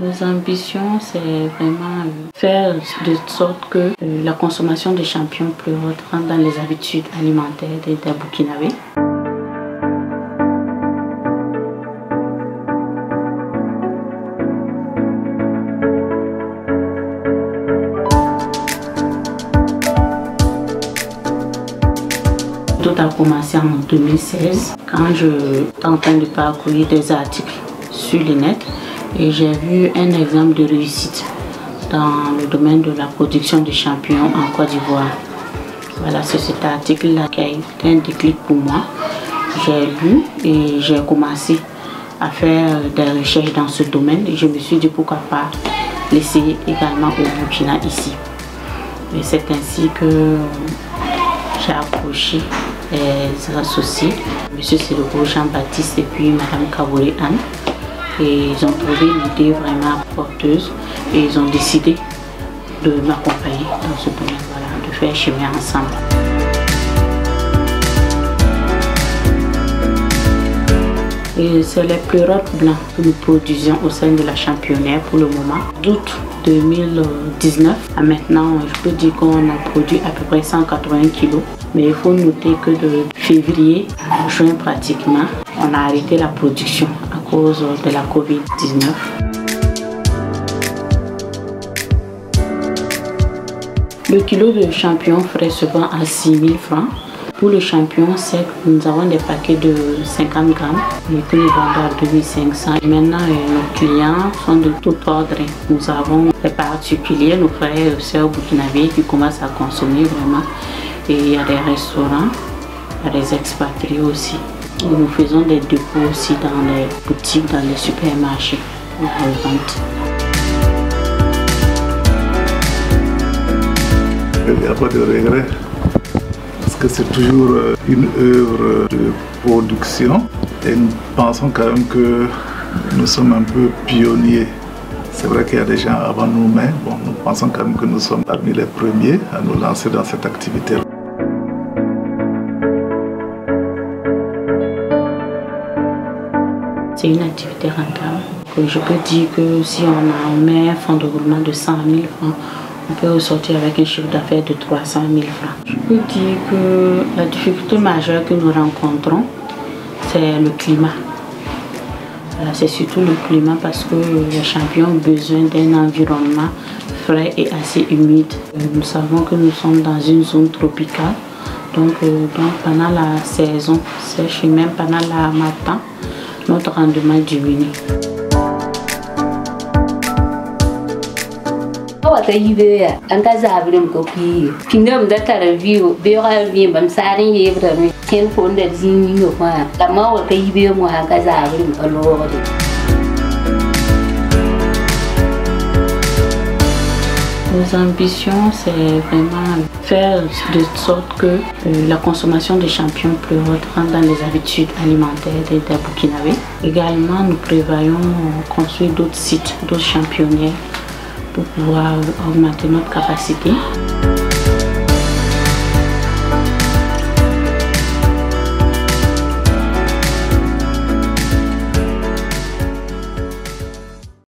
Nos ambitions, c'est vraiment faire de sorte que la consommation de champignons pleurotes rentre dans les habitudes alimentaires des Burkinabés. Tout a commencé en 2016 quand je suis de parcourir des articles sur le net et j'ai vu un exemple de réussite dans le domaine de la production de champignons en Côte d'Ivoire. Voilà, c'est cet article-là qui a été un déclic pour moi. J'ai lu et j'ai commencé à faire des recherches dans ce domaine et je me suis dit pourquoi pas l'essayer également au Burkina ici. Et c'est ainsi que j'ai approché les associés, M. Sélogo Jean-Baptiste et puis Mme Kabouré Anne. Et ils ont trouvé l'idée vraiment porteuse et ils ont décidé de m'accompagner dans ce domaine, voilà, de faire chemin ensemble. C'est les pleurotes blancs que nous produisions au sein de la championnaire pour le moment. D'août 2019 à maintenant, je peux dire qu'on a produit à peu près 180 kg. Mais il faut noter que de février à juin pratiquement, on a arrêté la production à cause de la Covid-19. Le kilo de champignon frais se vend à 6 000 francs. Pour le champignon sec, nous avons des paquets de 50 grammes et que nous à 2500. Maintenant, nos clients sont de tout ordre. Nous avons des particuliers, nos frères et sœurs burkinabés qui commencent à consommer vraiment. Et il y a des restaurants, il y a des expatriés aussi. Nous faisons des dépôts aussi dans les boutiques, dans les supermarchés la vente. Il n'y a pas de regret parce que c'est toujours une œuvre de production et nous pensons quand même que nous sommes un peu pionniers. C'est vrai qu'il y a des gens avant nous, mais bon, nous pensons quand même que nous sommes parmi les premiers à nous lancer dans cette activité. C'est une activité rentable. Je peux dire que si on a un fonds de roulement de 100 000 francs, on peut ressortir avec un chiffre d'affaires de 300 000 francs. Je peux dire que la difficulté majeure que nous rencontrons, c'est le climat. C'est surtout le climat parce que les champignons ont besoin d'un environnement frais et assez humide. Nous savons que nous sommes dans une zone tropicale. Donc, donc pendant la saison sèche et même pendant la matin, notre rendement diminue. wa ka yibe ya an ka zabirin ka kuyi kingdom da tara biyu biyu ka biyu bam sarin ya yi ken ko da zini yo ma. Amma wa ka yibe mu ha ka zabirin ka lori. Nos ambitions, c'est vraiment faire de sorte que la consommation de champignons pleurotes rentre dans les habitudes alimentaires des Burkinabés. Également, nous prévoyons construire d'autres sites, d'autres champignonnières pour pouvoir augmenter notre capacité.